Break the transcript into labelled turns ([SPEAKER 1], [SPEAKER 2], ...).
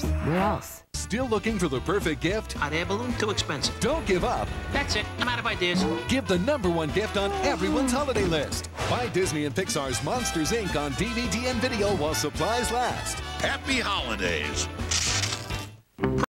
[SPEAKER 1] Where else?
[SPEAKER 2] Still looking for the perfect gift?
[SPEAKER 3] Hot air balloon, too expensive.
[SPEAKER 2] Don't give up.
[SPEAKER 3] That's it. I'm out of ideas.
[SPEAKER 2] Give the number one gift on everyone's holiday list. Buy Disney and Pixar's Monsters Inc. on DVD and video while supplies last.
[SPEAKER 4] Happy holidays.